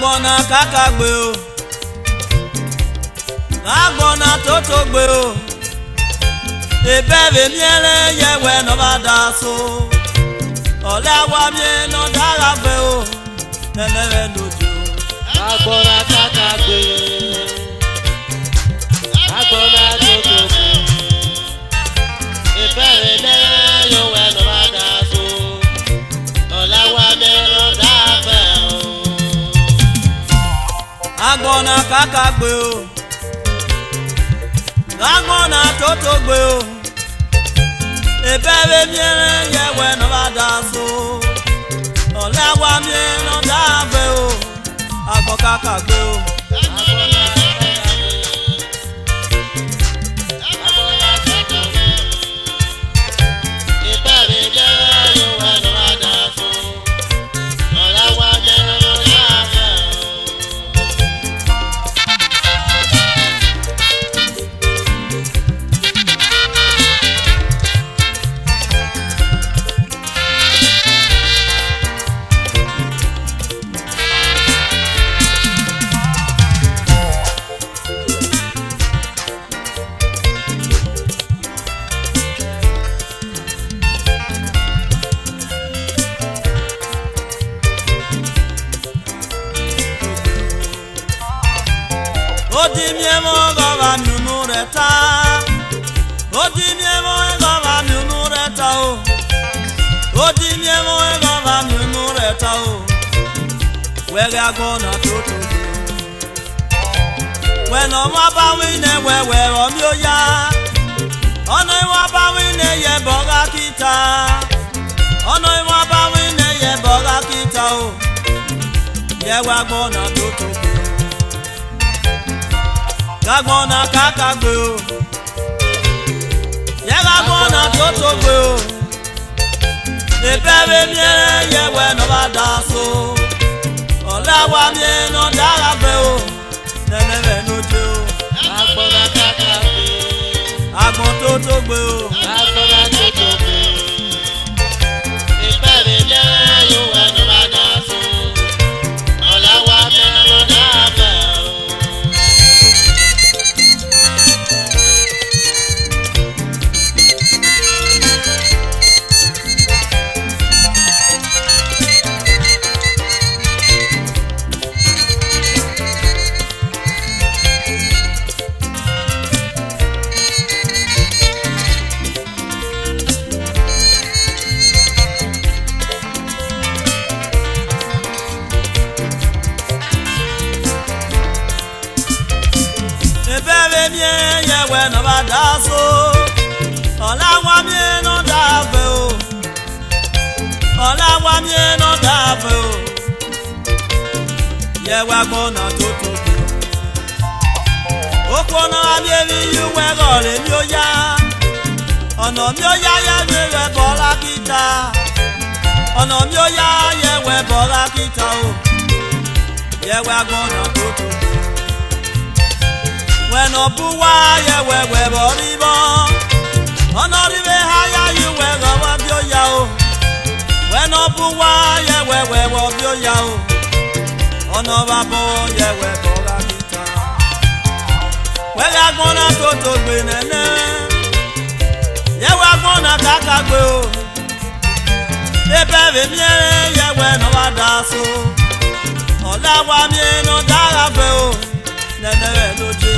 gbọ́nà kákàgbé o lágbọ́nà tótógbé o ìbẹ̀rẹ̀ miẹ́rẹ́ yẹ̀wẹ̀ nọ́ba dà so ọ̀lẹ́ àwa miẹ́ nọ́ dára fẹ́ o tẹ́lẹ̀ rẹ̀ lójú. lágbọ́nà kákàgbé o. gbọ́nà káka gbé o lágbọ́nà tótó gbé o ẹ̀bẹ̀ bẹ mìíràn yẹ̀wẹ̀ náà bá dà so ọ̀lẹ́wà mìíràn dáàbẹ̀ o àgbọ̀ káka gbé o. kàgbé o yẹ ká gbọ́ ọ̀nà tó tó gbé o ìfẹ́ mi yẹ wẹ̀ ní ọba dà so ọ̀la wa mìíràn náà dára gbé o tẹ̀lé rẹ̀ lójú o. agbọ̀n tó tó gbé o. ọ̀rẹ́ mi ó yá ọ̀nà mi ó yá yẹ mi wẹ̀ bọ́ lákìtà ọ̀nà mi ó yá yẹ wẹ̀ bọ́ lákìtà o yẹ wẹ̀ agbọ̀nà tó tó wẹ̀nà bú wá yẹ wẹ̀ wẹ̀ bọ́ rí bọ́ ọ̀nà rí bẹ́ ha yá yí wẹ̀ lọ́wọ́ bí ó yá o wẹ̀nà bú wá yẹ wẹ̀ wẹ̀ wọ́ bí ó o ọ̀nà bá bọ́ yẹ wẹ̀ bọ́ wẹ́lẹ̀ agbọ́nà tó tó gbé nẹ́nẹ́ yẹ̀wò agbọ́nà kàkà gbé o ebe bẹ mìíràn yẹ̀wò ẹ̀nà wà dà so ọ̀là wà mìíràn dára fẹ́ o nẹ́nẹ́ rẹ̀ lójú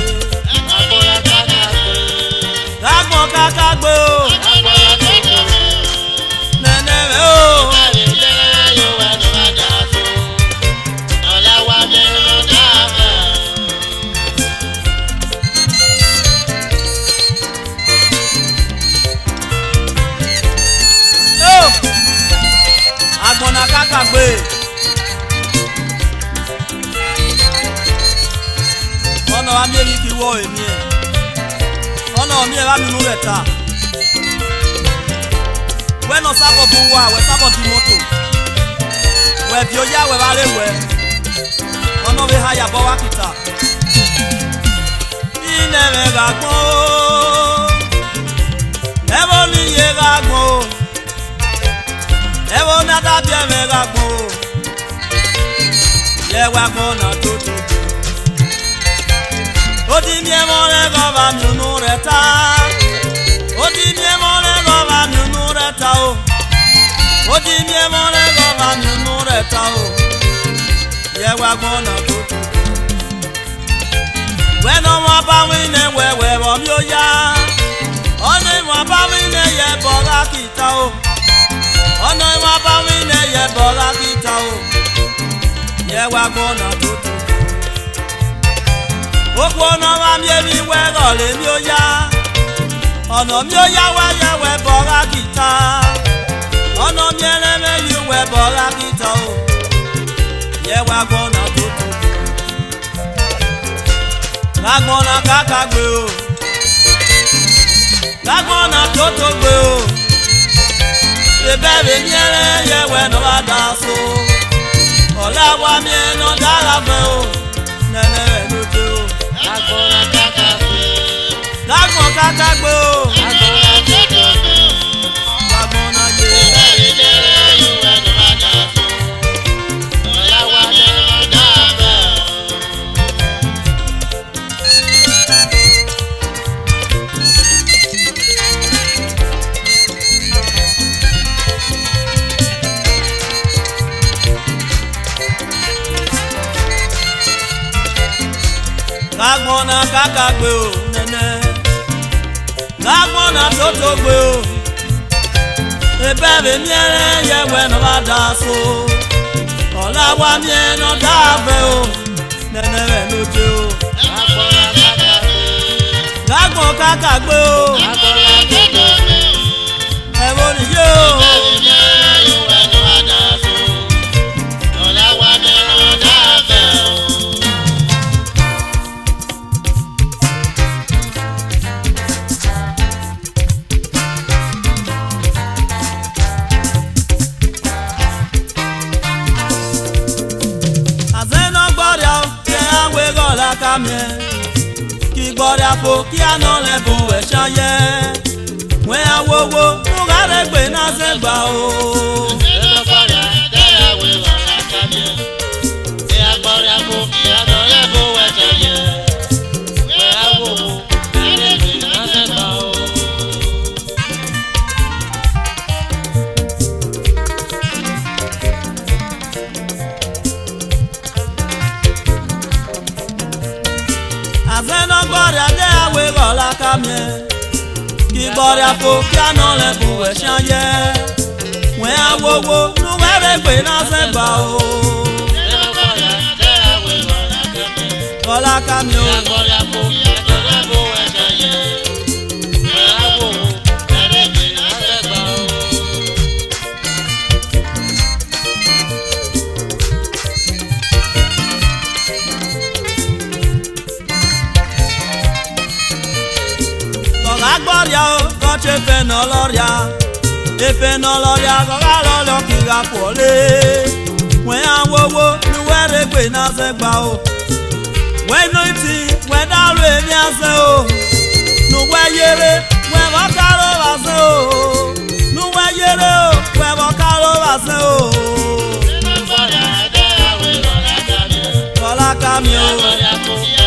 agbọ́nà kàkà gbé o. wọ èmi ẹ̀ ọ̀nà mi ẹ̀ bá mi nú rẹ̀ ta wẹ́nà sábọ̀ bó wa wẹ́ sábọ̀ di mọ́tò wẹ́ bí ó yá wẹ́ ha yàbọ̀ wá kìtà bí nẹ̀rẹ̀ bá gbọ́n o ẹ̀wọ̀n mi yẹ bá gbọ́n o ẹ̀wọ̀n mi adábíẹ̀mẹ̀ bá gbọ́n o yẹ wá gbọ́n náà tó o ti mie mole gova miunu re ta o ti mie mole gova miunu re ta o o ti mie mole gova miunu re ta o ye wa gbona to to wẹ́nà wọn bá wí ní wẹ̀wẹ̀ bọ̀ mí ó yá ọ̀nà ìwọ̀n bá wí ní yẹ bọ̀lá kìtà o ọ̀nà ìwọ̀n òpó na wa mi èmi wẹ́rọ̀ lèmi ó yá ọ̀nà mi wa yá wáyà wẹ́ bọ́ra kìtà ọ̀nà mi ẹlẹ́mẹ̀ yìí wẹ́ bọ́ra kìtà o yẹ wá gbọ́nà tó tó lágbọ́nà kàkà gbé o lágbọ́nà tó tó gbé o ìbẹ̀rẹ̀ mi ye wẹ́ no wá da so ọ̀la wa mi no da la fẹ́ o. kátàgbò. kagbọ̀nà kàkàgbé o kápọ́nà tó tó gbé o ìbẹ́ miere miẹ́rẹ́ yẹ̀wẹ̀ náà bá dà so ọ̀la wa miẹ́ e náà dáàbẹ̀ o nẹ́nẹ́ rẹ̀ ló dé o. lágbọ̀n kákà gbé o ẹ̀wọ̀n nìyí o. dapo kia no le bo e shaye. Mwe awowo, mugare gbe na zegba o. mie Ki bɔre afɔ kia nɔ le ko wɛ sia yɛ Wɛ awowo nu wɛ bɛ gbe na se gba o Kɔla ka mi o. agbọrịa o kọcha efe n'ọlọrịa efe n'ọlọrịa gọgara ọlọ ka ị gapụọle nwee awowo n'uwere egbe na-aza gba o nwee n'iti nwee darụ emi aza o n'uwe yere nwee bọkara ụbaze o n'uwe yere o nwee bọkara ụbaze o. Kọ́lá kàmi o.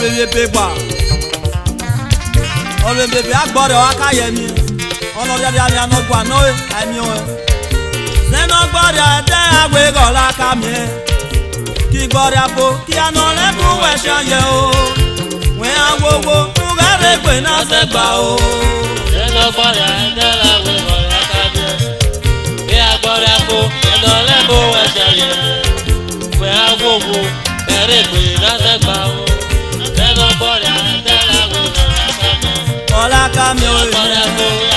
olùyẹ̀pẹ̀ gbà olùyẹ̀pẹ̀ agbọ́dọ̀ akáyẹ̀mí ọlọ́dẹ̀dẹ̀ àmì anọ́gbà náà ẹ̀mí wọn. sẹ́nà gbọ́dọ̀ ẹ̀dẹ́ àgbẹ̀gọ̀ làkàmì ẹ̀ kí gbọ́dọ̀ àpò kí àná lẹ́kùn wẹ̀ṣẹ̀ yẹ o wẹ̀ àwòwò nùgbẹ́rẹ́ pè náà sẹ́gbà o. sẹ́nà gbọ́dọ̀ ẹ̀dẹ́ àgbẹ̀gọ̀ làkàmì ẹ̀ kí àgbọ̀dọ̀ àpò ẹ̀nà lẹ́kùn wẹ̀ṣẹ̀ yẹ wẹ̀ àwòwò nùgbẹ́rẹ́ pè náà sẹ́gbà o. ọlá ká mi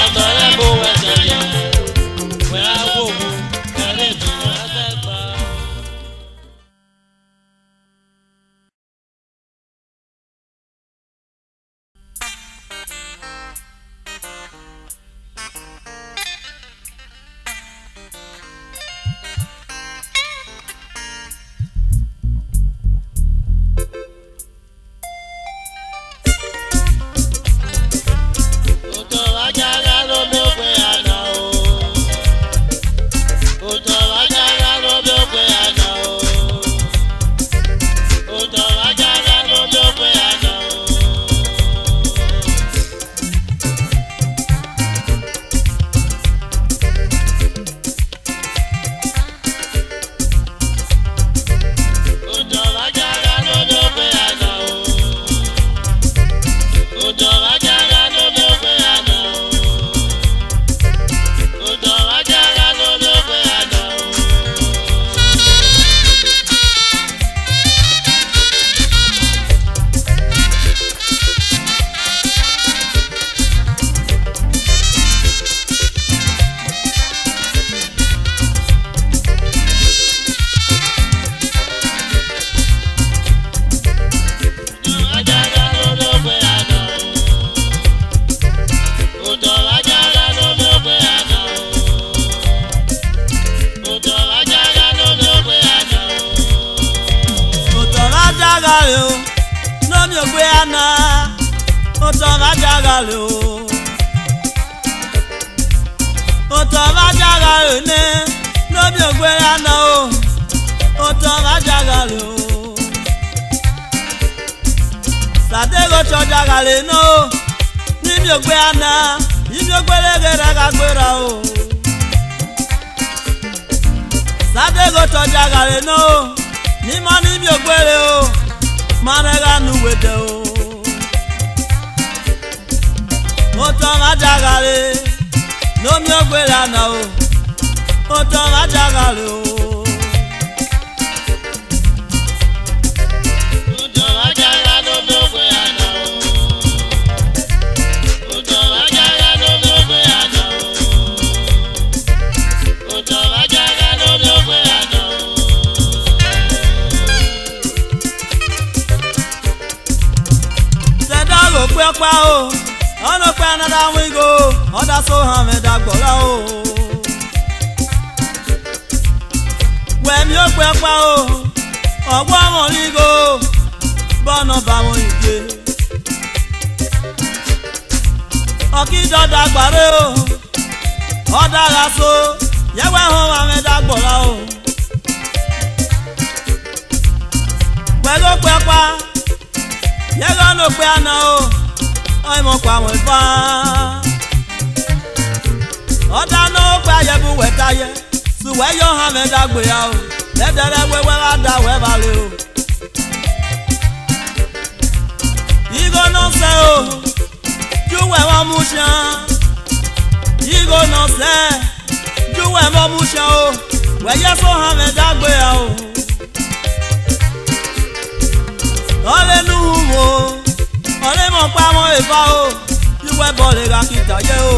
wẹ́bọ̀ lè ra kìtà yé o.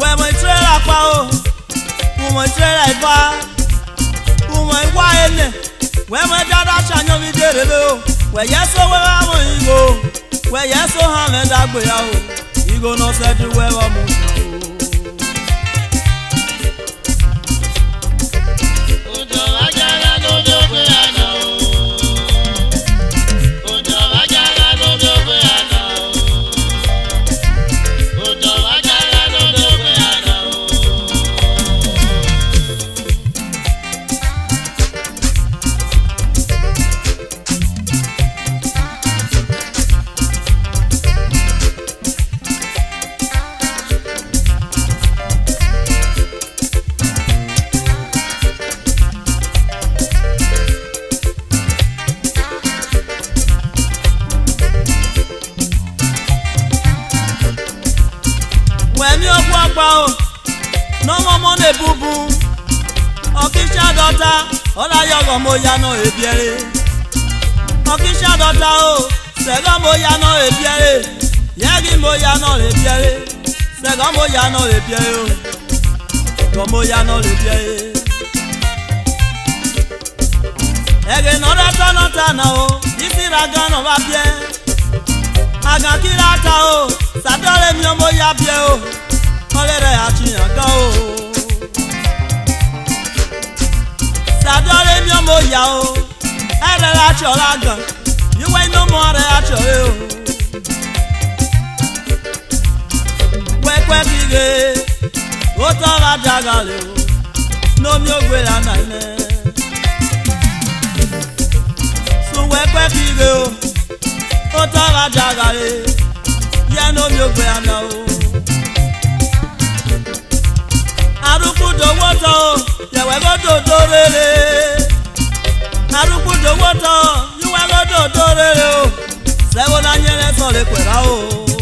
wẹ̀mọ̀ ìtúrẹ́là pa o wẹ̀mọ̀ ìtúrẹ́là ìfà wẹ̀mọ̀ ìwá ẹlẹ̀ wẹ̀mọ̀ dáadáa ṣàyàn mi dèrè lé o wẹ̀yẹ́ sọ wẹ́wẹ́ àwọn ìgò wẹ̀yẹ́ sọ hàn mẹ́ta gbéyàwó ìgò náà ṣẹ́jú wẹ́wọ́ mu. sẹ́gọ̀ mo yaná ebi ẹ̀rẹ́ ọ̀fíṣà dọ́ta o sẹ́gọ̀ mo yaná ebi ẹ̀rẹ́ yẹ́gì mo yaná ebi ẹ̀rẹ́ sẹ́gọ̀ mo yaná ebi ẹ̀rẹ́ o sẹ́gọ̀ mo yaná ebi ẹ̀rẹ́. ẹ̀gẹ̀ nọ́dọ̀ tọ́nà tànà o ìsira gánà bá bíẹ́ àgàkírà ta o sàdọ́rẹ́ mi ọmọ ya bíẹ́ o kọ́lẹ́rẹ́ àtúnyàn gan o. Dadore mi ọmọ ìyá o, ẹ̀rẹ̀ aṣọ lágàn, yíwá iná mọ ọ̀rẹ́ aṣọ rẹ o. Pẹ́pẹ́ kígbe, ó tọ́ la dàgà lè o, n'omi ògbé la nà ilẹ̀. Sùn pẹ́pẹ́ kígbe o, ó tọ́ la dàgà lè, yẹ́ n'omi ògbé la nà o. dowó tán o go do tó rere arúgbó dowó tán yíwá gbọ́dọ̀ do rere o sẹ́wọ́n náà yẹn lẹ́sọ̀rọ̀ pẹ̀lá o.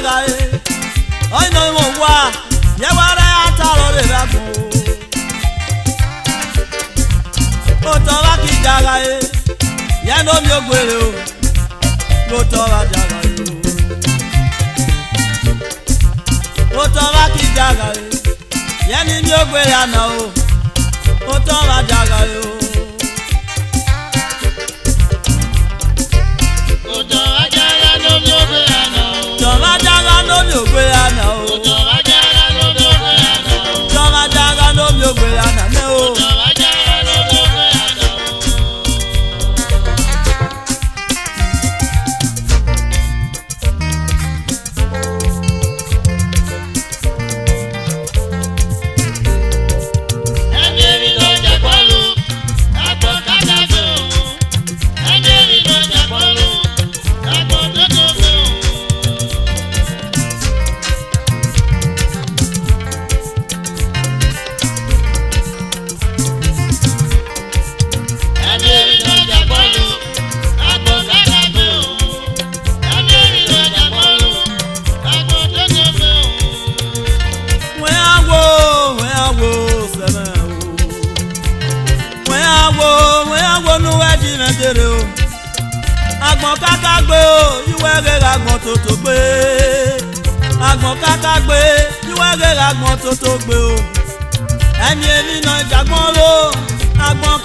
gaga ye ọyìnbó mo wá yẹwò rẹ àtàrọ lè rẹ fún o. E, o tọ́ wa kì í gaga ye yẹn ló mi ò gbèrè o ló tọ́ wa gaga o. o tọ́ kì í gaga ye yẹn ni mi ò gbèrè àná o o tọ́ wa gaga e o. no way I know.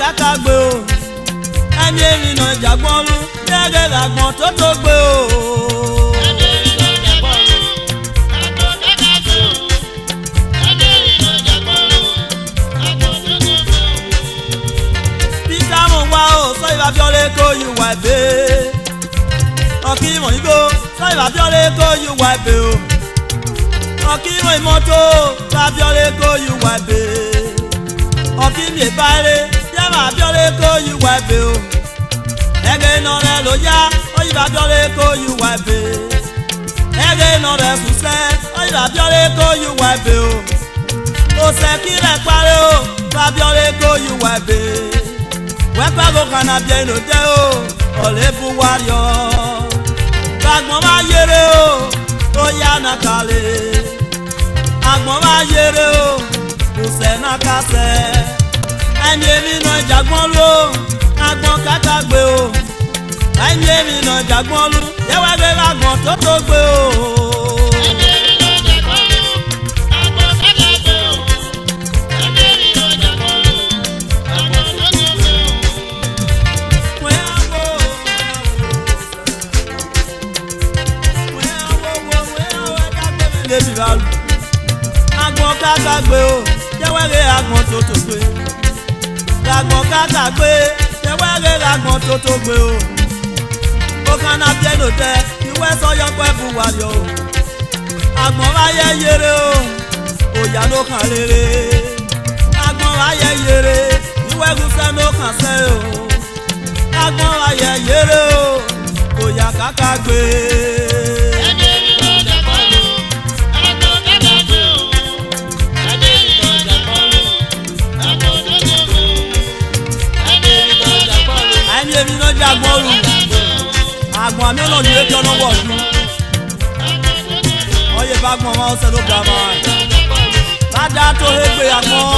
lákàgbé o ẹni ìrìnà ìjàgbọ́nrún lẹ́rẹ̀ làgbọ̀n tó tó gbé o. písàmù wa o sọ ìbáfíọ́lẹ́ kó yí wà bẹ́ẹ̀ ọ̀kí ìmọ̀ yìí kó sọ ìbáfíọ́lẹ́ kó yí wà bẹ́ẹ̀ o ọ̀kí ìmọ̀ ìmọ̀tò sọ ìbáfíọ́lẹ́ kó yí wà bẹ́ẹ̀ ọ̀kí ìmọ̀ ìbáyẹ̀lẹ́. Abiola Eko you wife o. Ege iná rẹ̀ ya. yá, Oyinbo Abiola Eko you wife. Ẹgbẹ́ iná rẹ̀ kù sẹ́, Oyinbo Abiola you wife o. Òsè kí rẹ̀ parẹ́ o, Abiola Eko you wife. Wẹ́pẹ́ kò kàn náà bíẹ́ inú o, ọ̀lẹ́ fún wáyọ̀. Gbàgbọ́n máa yẹrẹ o, ó yá náà kalẹ̀. Àgbọ̀n máa o, kò sẹ́ náà ẹni èmi náà jàgbọ́n ló agbọ́n kàkà gbé o ẹni èmi náà jàgbọ́n ló yẹ́wọ́ gbé lágbọ́n tó tó gbé o. agbọ̀n ká gbàgbé o jẹ́wọ́ eré agbọ̀n tó tó pé làgbọ̀n kàkà pé ṣẹwẹ́rẹ́ làgbọ̀n tó tó gbé o. ó kànáà bí ẹnu tẹ ìwé sọyọ pẹ́ fún wa yọ o. àgbọ̀n ráyẹ yẹrẹ o òyà ló kàn rere. àgbọ̀n ráyẹ yẹrẹ ìwé gúnṣẹ́ ló kàn sẹ́ o. àgbọ̀n ráyẹ yẹrẹ o òyà kàkà gbé. dàgbọ́rù àgbọ̀n mi ọ̀nà ìwé bí ọ̀nà wọ̀lú ọyẹ bá gbọ̀n wọn ṣẹlẹ̀ ó gbà máa bá dá tó hé àgbọ̀n.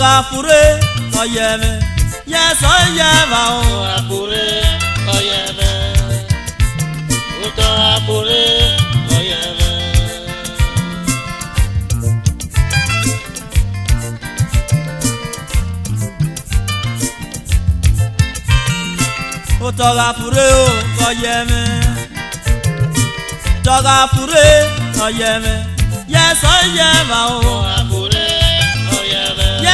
agafure oyeme yes oyeme, o oh. afure oyeme uto afure oyeme. ó tọ́ka fure ó kọyẹmẹ tọ́ka fure kọyẹmẹ yẹ sọ yẹ bá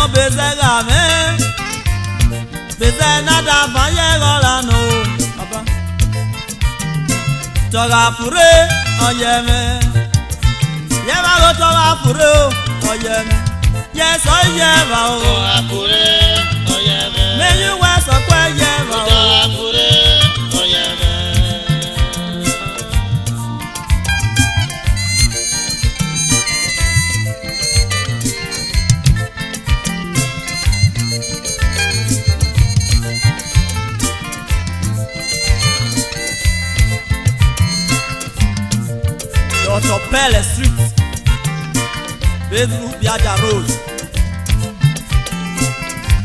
no beze game Beze nada fanye gola no Baba Toga fure oye me Yeba go toga fure oye me Yes oye ba o Toga fure oye me Me you were so kwe yeba o Pele Street, Bedroom Biaja Road.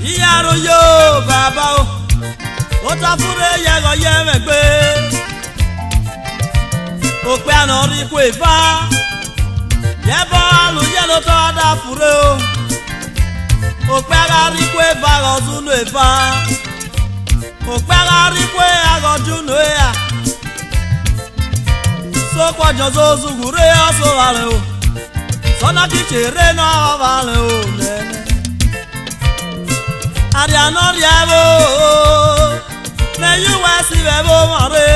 Ìyàrá yo bàbá o, ó tọ́ fúnra yẹ̀gọ̀ yẹ̀mẹ̀ gbé. Òpè àná rí kó ìfá, yẹ́bọ̀ àlùyẹ́ ló tọ́ dá fúnra o. Òpè àná rí kó ìfá àgọ̀dún ló ìfá. Òpè àná rí kó àgọ̀dún ló so kwajo so zugure ya so vale o sona ti chere no vale o nene aria no ria ne yu wa si be mare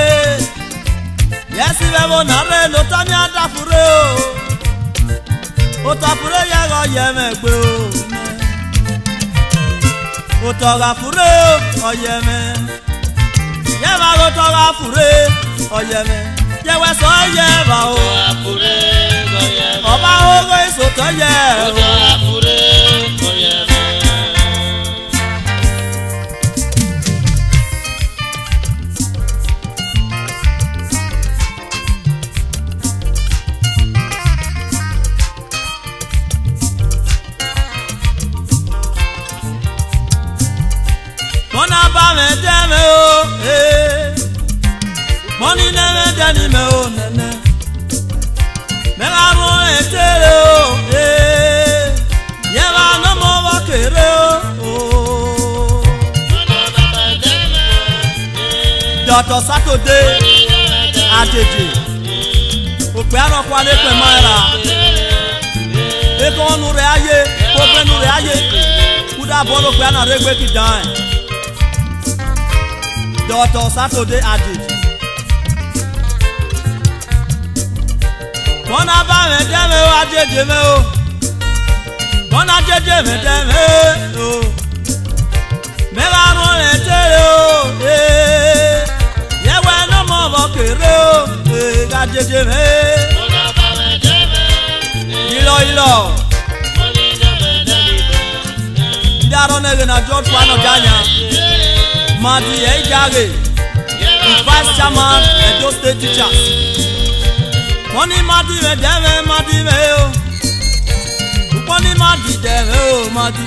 ya si be bo na re lo ta mi ada o o ta fure ya go ye me gbe o o to ga fure o ye me ya ba go to ga fure o ye me jẹ́wẹ́ sọ yẹ ba o. ọba ogo èso tọ́ yẹ o. mọ́nà bá mi jẹ́ mi o. Eh. mọ́nì náà dani mɛ o nɛnɛ mɛ la mo etere o ee yɛ la nɔ mɔ kere o. dɔtɔ sakode ajeje òpè arɔkọ alẹ pẹ mọ ẹ la ekɔ nu rɛ aye kɔfɛ nu rɛ aye kuda bɔ lópè anare gbé kidàn dɔtɔ sakode ajeje. mọ́nà bá mi dẹ́mi wá jẹjẹ mi o mọ́nà jẹjẹ mi dẹ́mi o mi bá nù lè tẹ̀lé o yẹwẹ́ ní mo bọ̀ kéré o ká jẹjẹ mi. mọ́nà bá mi dẹ́mi. ilọ̀ ilọ̀. mọ́nà dẹ́mi dẹ́mi bẹ́ẹ̀. ndé arọ́ nẹ́gẹ̀ náà jọ́ tu àná jáyà. màdì ẹ̀ jáde. the vice state teachers wọ́n ní má di rẹ̀ jẹ́rẹ̀ má di rẹ̀ o wọ́n ní má o má di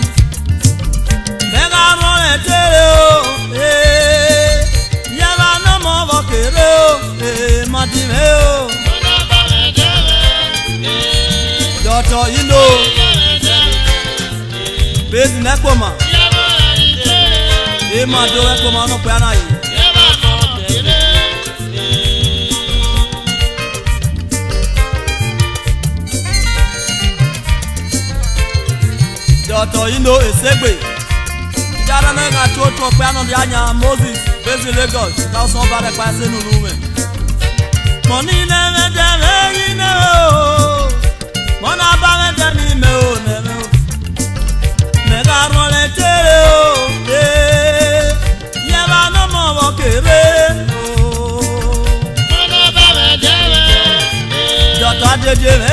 no mọ́ rẹ̀ o yẹ́ra náà mọ́ bọ̀ kéré o má di rẹ̀ o. Dọ̀tọ̀ yìí lò bẹ́ẹ̀ ni ẹ kò mà ẹ ọ̀tọ̀ indo esegbe jarana ka tso tso kpe anɔdi anya moses bezi lagos tawusɔn ba ɖe kpa ese nunu me. mɔni nɛmɛ dɛmɛ yi ne o mɔna ba mɛ dɛmi me o nɛmɛ o mɛ ka rɔ lɛ tere o ee yɛ ba nɔ mɔmɔ kere o. mɔna ba mɛ dɛmɛ. jɔtɔ adede me.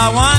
I want.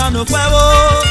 echando fuego.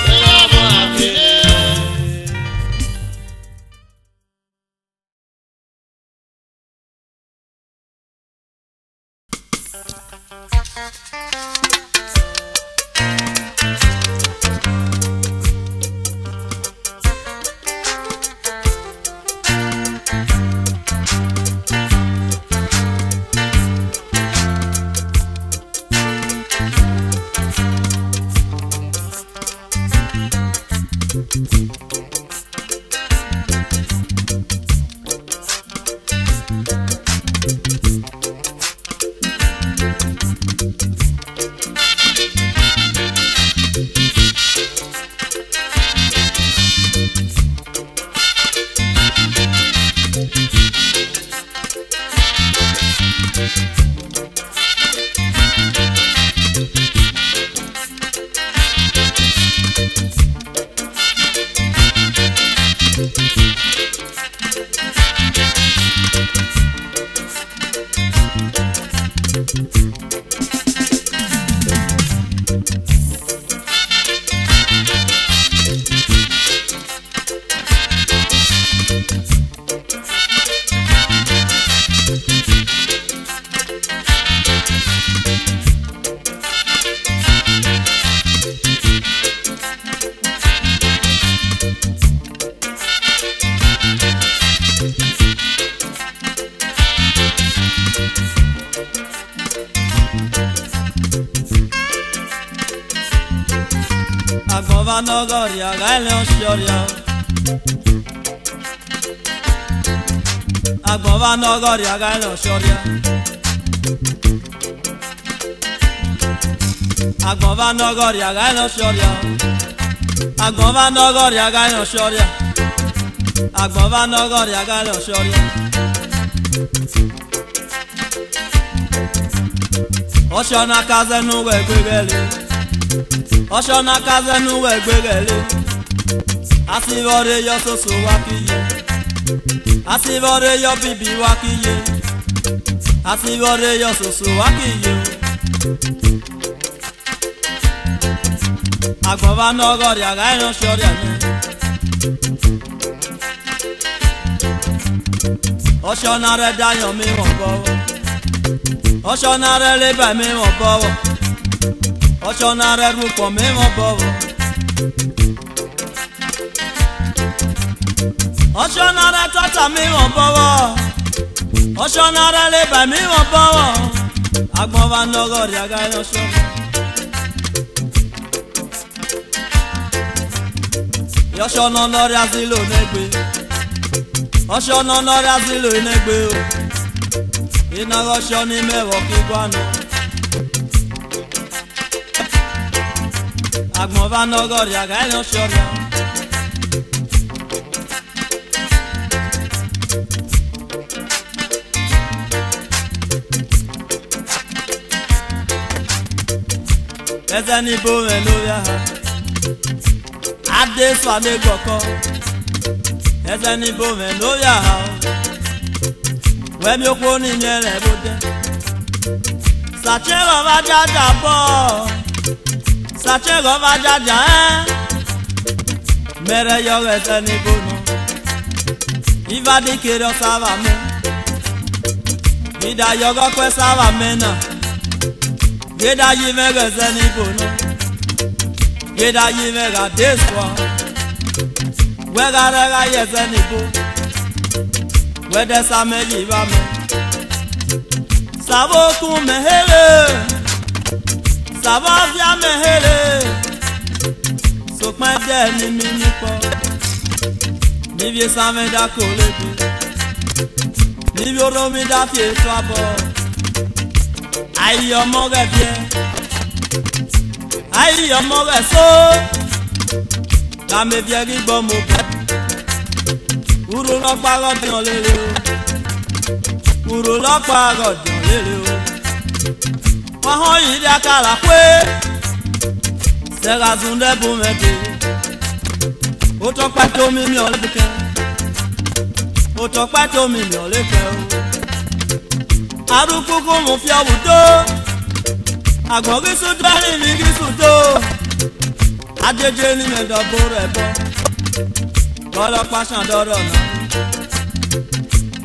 Thank you. àgàlẹ̀ ọ̀ṣọ́rìà. agbọ̀nba nọgọ́rì àgàlẹ̀ ọ̀ṣọ́rìà. agbọ̀nba nọgọ́rì àgàlẹ̀ ọ̀ṣọ́rìà. agbọ̀nba nọgọ́rì àgàlẹ̀ ọ̀ṣọ́rìà. agbọ̀nba nọgọ́rì àgàlẹ̀ ọ̀ṣọ́rìà. ọ̀ṣọ́nà kazẹ́nu wẹ̀ gbẹgbẹ́ lé ọ̀ṣọ́nà kazẹ́nu ẹgbẹ́rẹ́lẹ́ asibọ́dé yọ soso wá kíyè asibọ́dé yọ bìbí wá kíyè asibọ́dé yọ soso wá kíyè agbọ̀nba nọgọ́rì àgá ìránṣẹ́ ọ̀rẹ́ mi. ọ̀ṣọ́nà rẹ̀ dáyọ̀ mi wọ̀n bọ́wọ́ ọ̀ṣọ́nà rẹ̀ lébà mi wọ̀n bọ́wọ́ ocho nare rupo memo bobo ocho nare tata memo bobo ocho nare leba memo bobo agbon va nogo riaga yo so yosho no no riazilo negbe osho no no riazilo negbe o inago sho ni mewo ki gbanu Agmovano gorja ga eno shorja Ezeni bo me lovia Ade swa me goko Ezeni bo me lovia Wemi okwo ni nyele bote Sache baba jaja bo sachego vajaja eh. mere yoga etani bono iva dikere osava me yo go kwe sava mena geda yimega etani bono geda ga deswa We ga wegarega yetani bono desa me yiva me savo kume hele kabofia mehere sokpɛjɛ ni mi nukpɔ nibie same da ko lebi nibie oro mi da fie to abɔ ayi ɔmɔ gɛ fie ayi ɔmɔ gɛ so kame fie gbɔ mo bɛ uro lɔ kpa gɔ diɔ lele o uro lɔ kpa gɔ diɔ lele o mahon yi dia kala kwe Sera zunde bu mete Oto pa to mi mi oleke Oto pa to mi mi oleke Aruku ko mu fi awudo Agbo gisu dari mi gisu do Ajeje ni mi dobo rebo Kọlọ paṣan dọrọ náà.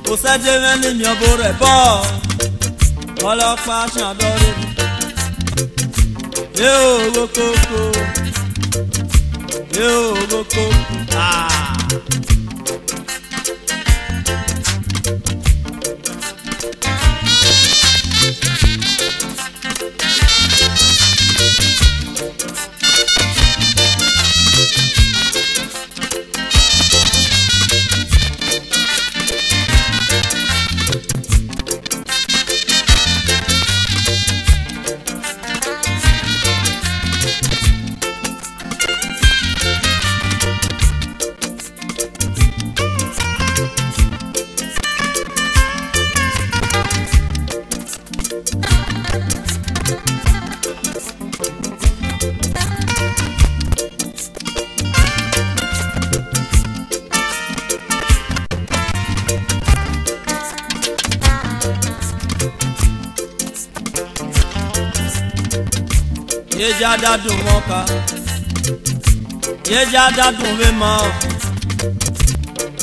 Kò sẹ́jẹ̀ mẹ́ni mi ò bo rẹ̀ bọ̀. Ọlọ́pàá ṣàdọ́rẹ́ yóò gbókòkò coco, ah. yeja dadun mọka yeja dadun mema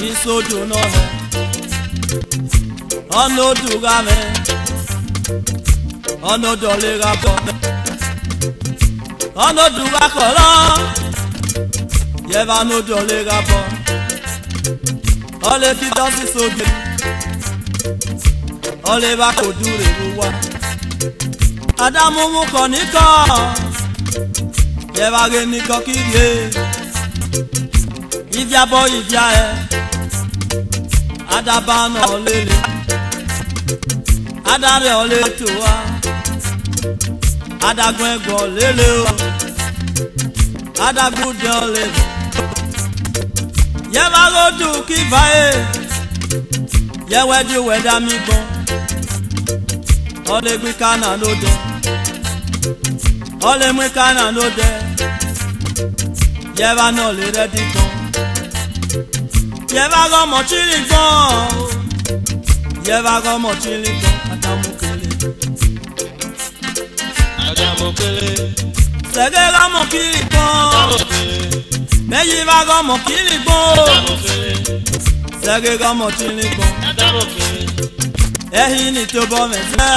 isodun nọlọ ọnà odùn gamẹ ọ̀nàdọ̀ lè ra bọ̀ ọ̀nàdọ̀ wa kọ̀ lọ yẹba ọ̀nàdọ̀ lè ra bọ̀ ọ̀lẹ́ fi dọ́sí sóde ọ̀lẹ́ bá kò dúró ewu wa adamumu kọ̀ níkọ̀ yẹba gé níkọ̀ kiri e ìdíabọ̀ ìdíà ẹ̀ adaba náà lélẹ̀ adarẹ̀ ọ lè tó wa adagun ẹgbọ̀ lélẹ̀ o adagun dẹ̀ ọ lè tó. yẹ́bà ló dùn kí báyé yẹ́wẹ́dí wẹ̀dá mi gbọ́n ọlẹ́gbẹ́ kánà ló dẹ̀ ọlẹ́mú kánà ló dẹ̀ yẹ́bà náà lè rẹ́ dì tán yẹ́bà lọ́mọ tí ì gbọ́n yẹ́bà lọ́mọ tí ì gbọ́n. mokele. Sege ga mokili bon. Meji va ga mokili bon. Sege ga mokili bon. Ehi ni to bọ mẹsẹ.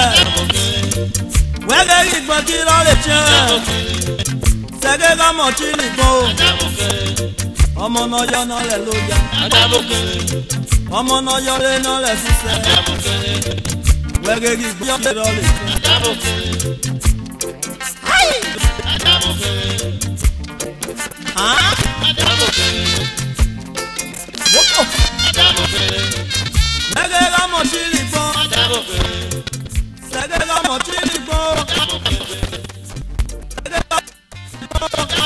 Wẹ́gẹ́ ìgbọ́n kí lọ lè tiẹ̀. Sege ga mokili bon. Ọmọ náà yọ náà lẹ̀ lójà. Ọmọ náà yọ lé náà lẹ̀ sísẹ. Wẹ́gẹ́ ìgbọ́n kí lọ lè tiẹ̀ amòfin. Adámòfin. Adámòfin. Gẹ́gẹ́ lọ́mọ tí lè gbọ́. Adámòfin. Gẹ́gẹ́ lọ́mọ tí